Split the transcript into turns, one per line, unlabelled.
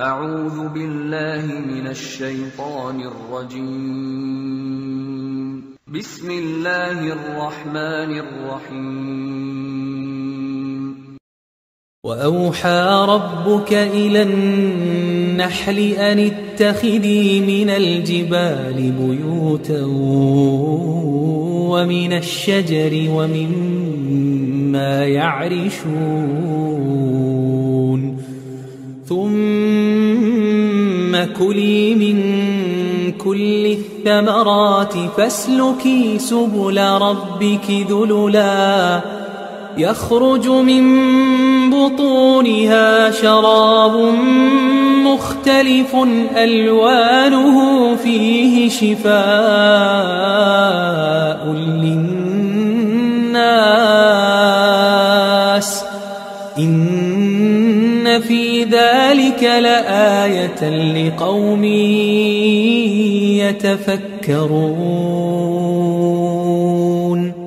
أعوذ بالله من الشيطان الرجيم. بسم الله الرحمن الرحيم.
وأوحى ربك إلى النحل أن اتخذي من الجبال بيوتا ومن الشجر ومما يعرشون. ثم كلي من كل الثمرات فاسلكي سبل ربك ذللا. يخرج من بطونها شراب مختلف ألوانه فيه شفاء للناس. في ذلك لآية لقوم يتفكرون